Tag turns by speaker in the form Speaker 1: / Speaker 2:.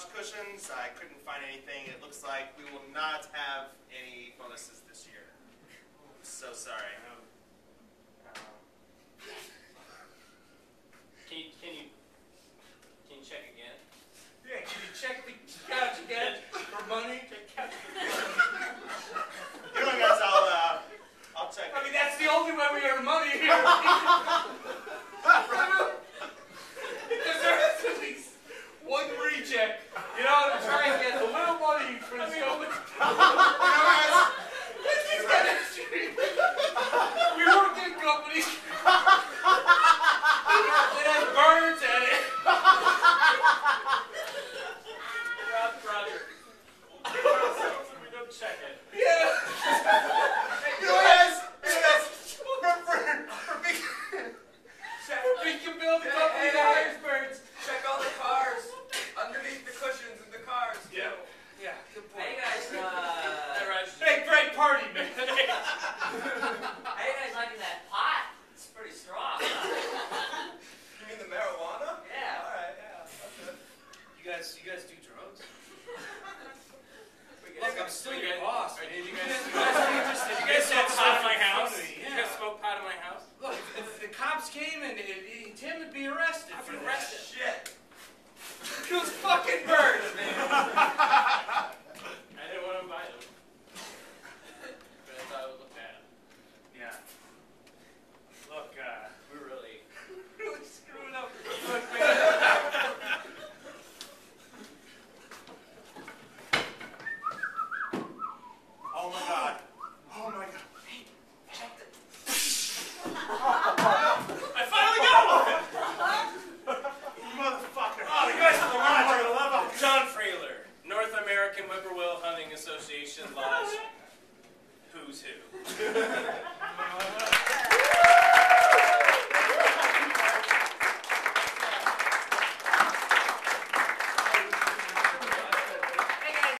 Speaker 1: questions. I couldn't find anything. It looks like we will not have any bonuses this year. So sorry.
Speaker 2: Can you, can you, can you check again?
Speaker 3: Yeah, can you check the couch again for money?
Speaker 1: You know, guys, I'll uh, I'll check.
Speaker 3: I mean, that's the only way we earn money here. because there is at least one. You know, to try and get a little money for this company. This is kind of cheap. We work in companies. It has birds in it.
Speaker 2: Rob, Roger. we don't check it.
Speaker 3: Yeah.
Speaker 1: You know, guys, guys, for, for, for big,
Speaker 3: We can build a company that hires birds.
Speaker 4: Check all the cars underneath the cushions in the cars. too.
Speaker 3: Yeah. Yeah, good
Speaker 5: Hey
Speaker 3: point.
Speaker 5: guys, uh,
Speaker 2: Hey, Raj.
Speaker 3: Hey, great party, man.
Speaker 5: how you guys liking that pot? It's pretty strong.
Speaker 4: You mean the marijuana?
Speaker 5: Yeah.
Speaker 4: All right, yeah. That's good.
Speaker 3: You guys, you guys do drugs? Look, I'm still your boss, man.
Speaker 2: Did you
Speaker 3: You
Speaker 2: guys,
Speaker 3: guys can't
Speaker 2: you
Speaker 3: you
Speaker 2: guys
Speaker 3: guys
Speaker 2: smoke pot
Speaker 3: stuff
Speaker 2: at my house?
Speaker 3: of
Speaker 2: you guys
Speaker 3: Yeah.
Speaker 2: smoke pot at my house?
Speaker 3: Look, if the cops came and it, it, Tim would be arrested
Speaker 2: I've
Speaker 3: for
Speaker 2: been
Speaker 3: that.
Speaker 2: arrested.
Speaker 4: Shit.
Speaker 3: Those fucking
Speaker 2: American Whippoorwill Hunting Association Lodge. Who's who?